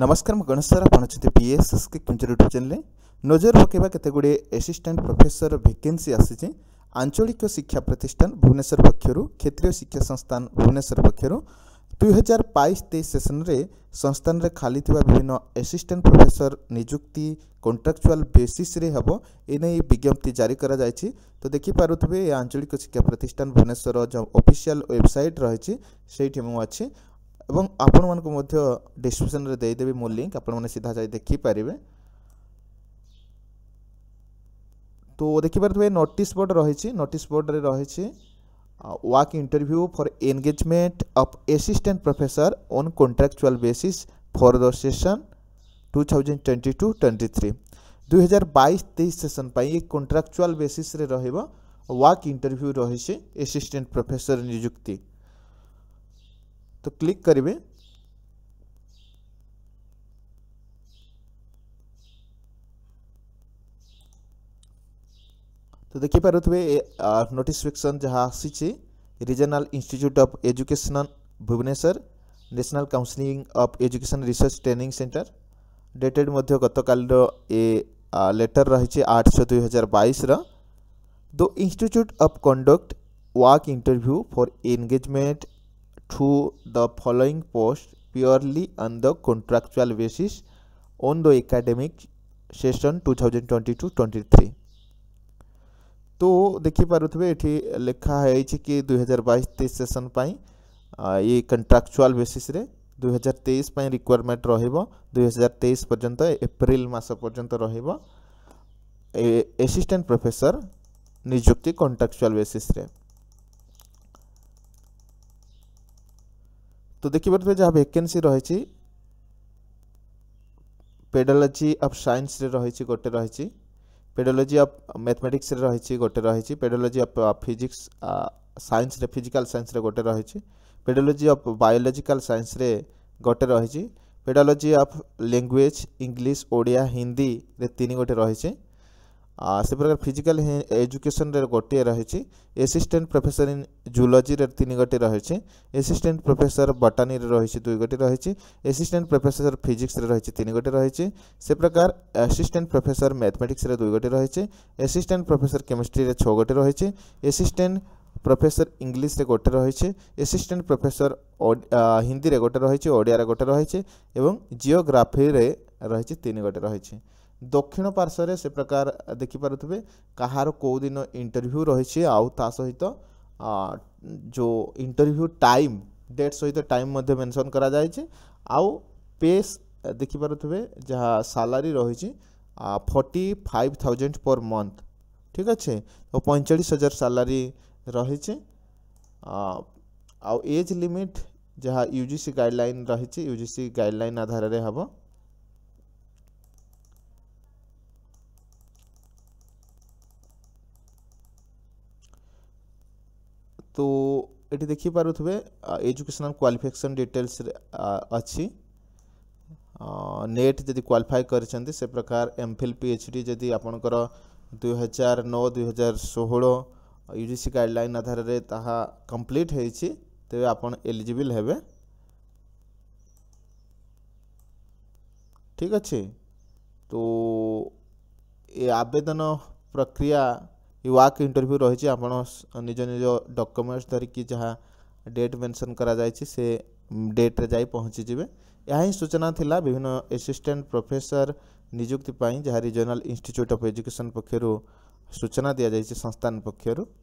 ନମସ୍କାର ମୁଁ ଗଣେଶ ସାର୍ ଆପଣ ଅଛନ୍ତି ପି ଏସ୍ ଏସ୍ କେ କୁଞ୍ଜ ୟୁଟ୍ୟୁବ୍ ଚ୍ୟାନେଲ୍ରେ ନଜର ପକାଇବା ଗୁଡ଼ିଏ ଆସିଷ୍ଟାଣ୍ଟ ପ୍ରଫେସର ଭେକେନ୍ସି ଆସିଛି ଆଞ୍ଚଳିକ ଶିକ୍ଷା ପ୍ରତିଷ୍ଠାନ ଭୁବନେଶ୍ୱର ପକ୍ଷରୁ କ୍ଷେତ୍ରୀୟ ଶିକ୍ଷା ସଂସ୍ଥାନ ଭୁବନେଶ୍ୱର ପକ୍ଷରୁ ଦୁଇହଜାର ବାଇଶ ତେଇଶ ସେସନ୍ରେ ସଂସ୍ଥାନରେ ଖାଲି ଥିବା ବିଭିନ୍ନ ଆସିଷ୍ଟାଣ୍ଟ ପ୍ରଫେସର ନିଯୁକ୍ତି କଣ୍ଟ୍ରାକ୍ଚୁଆଲ୍ ବେସିସ୍ରେ ହେବ ଏନେଇ ବିଜ୍ଞପ୍ତି ଜାରି କରାଯାଇଛି ତ ଦେଖିପାରୁଥିବେ ଏ ଆଞ୍ଚଳିକ ଶିକ୍ଷା ପ୍ରତିଷ୍ଠାନ ଭୁବନେଶ୍ୱର ଯେଉଁ ଅଫିସିଆଲ୍ ୱେବସାଇଟ୍ ରହିଛି ସେଇଠି ମୁଁ ଅଛି ଏବଂ ଆପଣମାନଙ୍କୁ ମଧ୍ୟ ଡିସ୍କ୍ରିପ୍ସନ୍ରେ ଦେଇଦେବି ମୋ ଲିଙ୍କ୍ ଆପଣମାନେ ସିଧା ଯାଇ ଦେଖିପାରିବେ তো দেখিপারে নোটিস বোর্ড রয়েছে নোটিস বোর্ডে রয়েছে walk interview for engagement of assistant professor on contractual basis for the session two thousand twenty two twenty three ଦୁଇ ହଜାର ବାଇଶ ତେଇଶ ସେସନ୍ ପାଇଁ ଏ କଣ୍ଟ୍ରାକ୍ଚୁଆଲ୍ ବେସିସ୍ରେ ରହିବ ୱାର୍କ ଇଣ୍ଟରଭ୍ୟୁ ରହିଛି ଏସିଷ୍ଟାଣ୍ଟ ପ୍ରଫେସର ନିଯୁକ୍ତି तो क्लिक करेंगे तो देखी पारे नोटिफिकेसन जहाँ आसी regional institute of education Bhubaneswar national counselling of education research training centre dated गत ए लेटर रही आठ छः दुई हजार बैस रो institute of conduct walk interview for engagement through the following post purely on the contractual basis on the academic session two thousand twenty two twenty three तो देखिपे ये कि दुई हजार सेशन पई ये कंट्राक्चुआल बेसीस दुई हजार तेईस रिक्वायरमेंट रई 2023 तेईस पर्यंत अप्रैल मास पर्यंत असिस्टेंट प्रोफेसर निजुक्ति कंट्राक्चुआल रे তো দেখিপারে যা ভ্যাকেন্সি রয়েছে পেডোলোজি অফ সাইন্সরে রয়েছে গোটে রয়েছে পেডোলোজি অফ ম্যাথমেটিক্সরে রয়েছে গোটে রয়েছে পেডোলোজি অফ ফিজিক্স সাইন্সরে ফিজিক্যাল সাইন্সরে গোটে রয়েছে পেডোলোজি অফ বায়োলোজিক্যাল সাইন্সরে গোটে রয়েছে pedagogy of language English Odia হিন্দিরে তিন গোটে রয়েছে ସେପ୍ରକାର ଫିଜିକାଲ ଏଜୁକେସନରେ ଗୋଟିଏ ରହିଛି ଏସିଷ୍ଟାଣ୍ଟ ପ୍ରଫେସର ଇନ୍ ଜୁଲୋଜିରେ ତିନି ଗୋଟି ରହିଛି ଏସିଷ୍ଟାଣ୍ଟ ପ୍ରଫେସର ବଟାନୀରେ ରହିଛି ଦୁଇ ଗୋଟି ରହିଛି ଏସିଷ୍ଟାଣ୍ଟ ପ୍ରଫେସର ଫିଜିକ୍ସରେ ରହିଛି ତିନି ଗୋଟି ରହିଛି ସେ ପ୍ରକାର ଆସିଷ୍ଟାଣ୍ଟ ପ୍ରଫେସର ମ୍ୟାଥମେଟିକ୍ସରେ ଦୁଇ ଗୋଟି ରହିଛି ଏସିଷ୍ଟାଣ୍ଟ ପ୍ରଫେସର କେମିଷ୍ଟ୍ରିରେ ଛଅ ଗୋଟି ରହିଛି ଏସିଷ୍ଟାଣ୍ଟ প্রফেসর ইংলিশে গোটে রয়েছে এসিস্ট্যান্ট প্রফেসর হিন্দি রে গোটে রয়েছে ওড়িয়ার গোটে রয়েছে এবং জিওগ্রাফি রে রয়েছে তিন গোটে রয়েছে ଦକ୍ଷିଣ ପାର୍ଶ୍ୱରେ ସେ ପ୍ରକାର ଦେଖିପାରୁଥିବେ କାହାର କେଉଁଦିନ ଇଣ୍ଟରଭ୍ୟୁ ରହିଛି ଆଉ ତା ସହିତ ଯେଉଁ ଇଣ୍ଟରଭ୍ୟୁ ଟାଇମ୍ ଡେଟ୍ ସହିତ ଟାଇମ୍ ମଧ୍ୟ ମେନସନ୍ କରାଯାଇଛି ଆଉ ପେ ଦେଖିପାରୁଥିବେ ଯାହା ସାଲାରୀ ରହିଛି forty five thousand per month ଠିକ୍ ଅଛି ଓ ପଇଁଚାଳିଶ ହଜାର ସାଲାରୀ ରହିଛି ଆଉ ଏଜ୍ ଲିମିଟ୍ ଯାହା ୟୁ ଜି ସି ଗାଇଡ଼ଲାଇନ୍ ରହିଛି ୟୁ ଜି ସି ଗାଇଡ଼ଲାଇନ୍ ଆଧାରରେ ହେବ তো ଏଠି ଦେଖିପାରୁଥିବେ ଏଜୁକେସନାଲ୍ କ୍ୱାଲିଫିକେସନ୍ ଡିଟେଲ୍ସରେ ଅଛି ନେଟ୍ ଯଦି କ୍ୱାଲିଫାଏ କରିଛନ୍ତି ସେ ପ୍ରକାର M Phil P H D ଯଦି ଆପଣଙ୍କର ଦୁଇହଜାର ନଅ ଦୁଇହଜାର ଷୋହଳ ୟୁ ଜି ସି ଗାଇଡ଼ଲାଇନ୍ ଆଧାରରେ ତାହା କମ୍ପ୍ଲିଟ୍ ହୋଇଛି ତେବେ ଆପଣ ଏଲିଜିବଲ୍ ହେବେ ଠିକ୍ ଅଛି ତ ଏ ଆବେଦନ ପ୍ରକ୍ରିୟା वाक इंटरव्यू रही आप निज निज डकुमेंट्स धरिकी जहाँ डेट मेनसन कर डेट्रे जा पहुँचे यहाँ ही सूचना थी विभिन्न एसीस्टाट प्रफेसर निजुक्ति जहाँ रिजनाल इन्यूट अफ एजुकेशन पक्षर सूचना दि जाए संस्थान पक्षर